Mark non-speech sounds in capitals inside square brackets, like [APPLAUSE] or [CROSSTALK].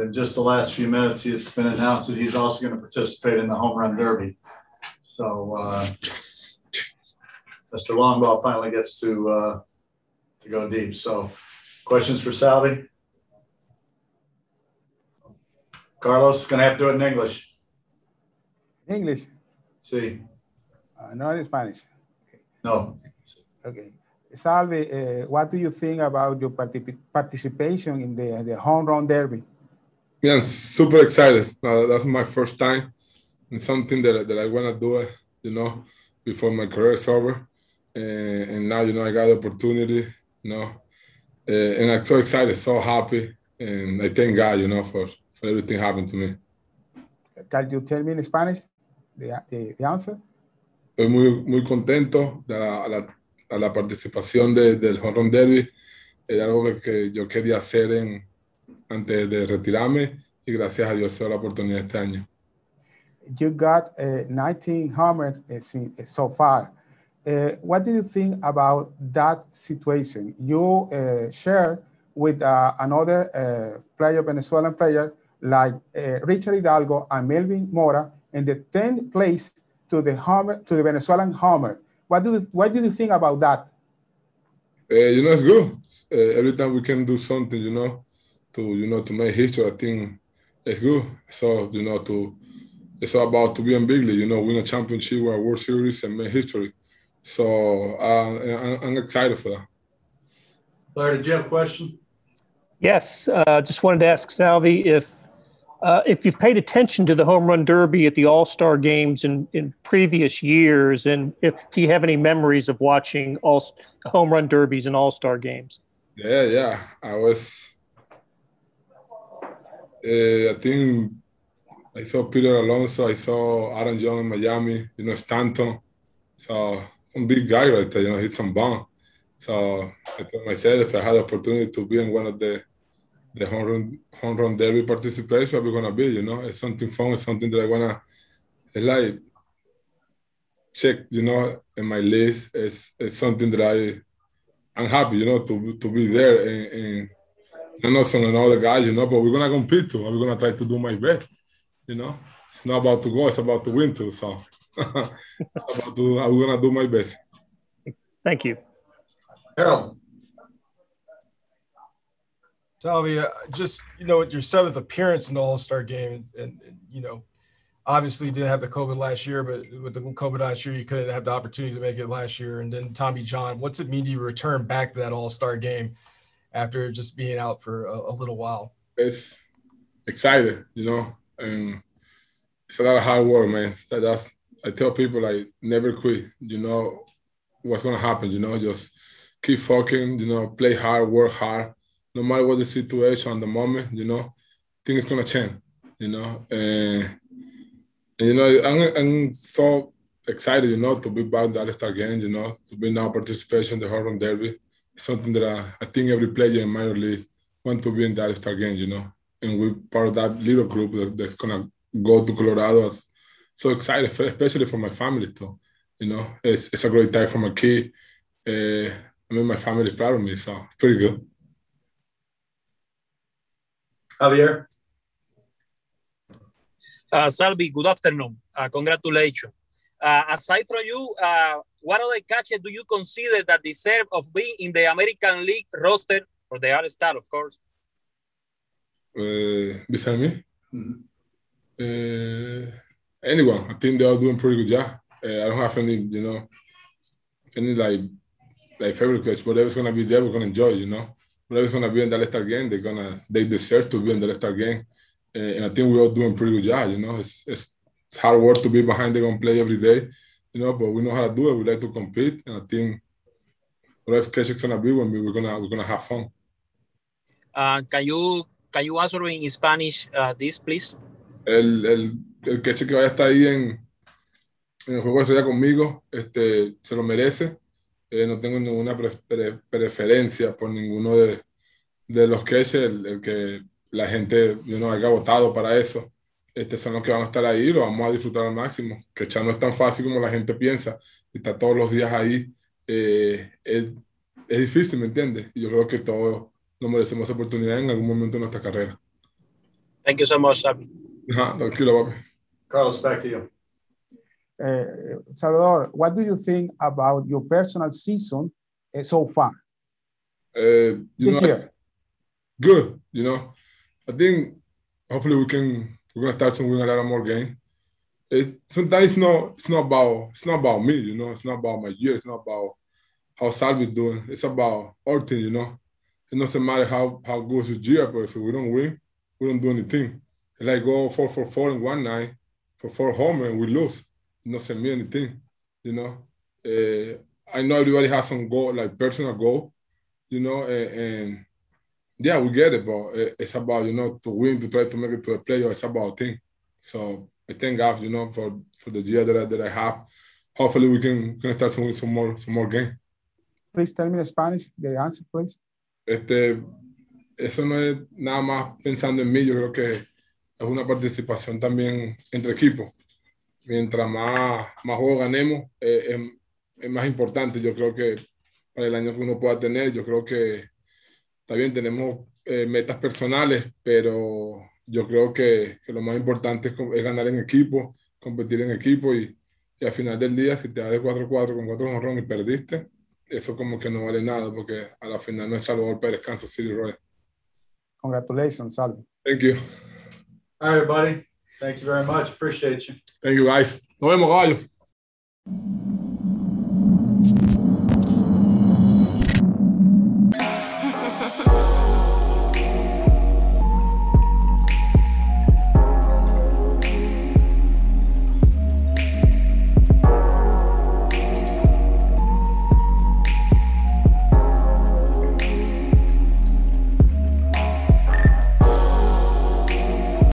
But in just the last few minutes, it's been announced that he's also going to participate in the home run derby. So uh, Mr. Longball finally gets to uh, to go deep. So, questions for Salvi? Carlos is going to have to do it in English. English? See. Uh, not in Spanish. Okay. No. Okay. Salvi, uh, what do you think about your particip participation in the, the home run derby? Yeah, I'm super excited. Uh, that's my first time and something that, that I want to do, you know, before my career is over. And, and now, you know, I got the opportunity, you know, uh, and I'm so excited, so happy. And I thank God, you know, for, for everything happened to me. Can you tell me in Spanish the, the, the answer? Estoy muy, muy contento de la, a la, a la participación de, del Run Derby. Era algo que, que yo quería hacer en, antes de retirarme y gracias a Dios se dio la oportunidad este año. You got uh, 19 homers uh, so far. Uh, what do you think about that situation? You uh, share with uh, another uh, player, Venezuelan player, like Richard Hidalgo and Melvin Mora, in the 10th place to the Homer, to the Venezuelan Homer. What do you, what do you think about that? you know, it's good. every time we can do something, you know, to you know to make history. I think it's good. So you know to it's all about to be in big league. You know, win a championship or a World Series and make history. So uh, I'm, excited for that. Larry, did you have a question? Yes, uh, just wanted to ask Salvi if uh, if you've paid attention to the home run derby at the All Star games in, in previous years, and if do you have any memories of watching all home run derbies and All Star games? Yeah, yeah, I was uh, I think I saw Peter Alonso, I saw Aaron Judge in Miami, you know, Stanton. So some big guy right there, you know, hit some bomb. So I told myself if I had the opportunity to be in one of the the home run home run derby participation, be gonna be, you know, it's something fun, it's something that I wanna it's like check, you know, in my list. It's it's something that I I'm happy, you know, to to be there and, and I'm not selling all the guys, you know, but we're gonna compete too. We're gonna try to do my best, you know. It's not about to go, it's about to win too. So [LAUGHS] it's about to I'm gonna do my best. Thank you. Harold. Salvia, uh, just you know, your seventh appearance in the All Star game, and, and, you know, obviously you didn't have the COVID last year, but with the COVID last year, you couldn't have the opportunity to make it last year. And then Tommy John, what's it mean to you return back to that All Star game? After just being out for a, a little while? It's excited, you know, and it's a lot of hard work, man. So that's I tell people like never quit. You know what's gonna happen. You know, just keep fucking. You know, play hard, work hard. No matter what the situation at the moment, you know, things gonna change. You know, and, and you know I'm, I'm so excited, you know, to be back in the All-Star game. You know, to be now participation in the Run Derby something that I, I think every player in minor league want to be in that star game, you know. And we're part of that little group that, that's gonna go to Colorado. So excited, for, especially for my family too. You know, it's, it's a great time for my kid. Uh, I mean, my family is proud of me, so it's pretty good. Javier. Uh, Salvi, good afternoon. Uh, congratulations. Uh, aside from you, uh, what other catches do you consider that deserve of being in the American League roster for the All-Star, of course? Uh, beside me? Uh, anyone. I think they're all doing pretty good job. Uh, I don't have any, you know, any like like favorite catch. Whatever's gonna be there, we're gonna enjoy. You know, whatever's gonna be in the All-Star game, they're gonna they deserve to be in the All-Star game. Uh, and I think we're all doing pretty good job. You know, it's it's it's hard work to be behind the gun play every day, you know, but we know how to do it. We like to compete, and I think whatever catch is gonna be when we, we're gonna we're gonna have fun. Uh, can you can you answer in Spanish uh, this, please? El, el, el que vaya a estar ahí en, en el juego de estrella conmigo, este, se lo merece. Eh, no tengo ninguna pre, pre, preferencia por ninguno de, de los catches, el, el, que la gente you know, haya votado para eso este, son los que van a estar ahí, lo vamos a disfrutar al máximo. Que ya no es tan fácil como la gente piensa, está todos los días ahí. Eh, es, es, difícil, ¿me entiendes? Y yo creo que todos nos merecemos esa oportunidad en algún momento de nuestra carrera. Thank you so much, tranquilo, papi. Carlos, back to you. Uh, Salvador, what do you think about your personal season uh, so far Uh, you this know, year? good. You know, I think hopefully we can we're gonna start to win a lot of more games. It sometimes it's not it's not about it's not about me. You know, it's not about my year. It's not about how sad we're doing. It's about our team. You know, it doesn't matter how how good your year, but if we don't win, we don't do anything. It's like go four for four in one night for four home and we lose. It doesn't mean anything. You know, uh, I know everybody has some goal like personal goal. You know, and, and yeah, we get it, but it- it's about you know to win, to try to make it to a playoff. It's about team. So I thank God, you know, for for the year that I, that I have. Hopefully, we can, can start to win some more some more games. Please tell me in Spanish the answer, please. Este, eso no es nada más pensando en mí. Yo creo que es una participación también entre equipos. Mientras más más juegos ganemos, eh, es, es más importante. Yo creo que para el año que uno pueda tener, yo creo que bien, tenemos eh, metas personales, pero yo creo que, que lo más importante es, ganar en equipo, competir en equipo y, y al final del día, si te das de 4-4 con 4 honrón y perdiste, eso como que no vale nada porque a la final no es Salvador Pérez, Kansas City Royals. Congratulations, Salvi. Thank you. All right, buddy. Thank you very much. Appreciate you. Thank you guys. Nos vemos, caballo.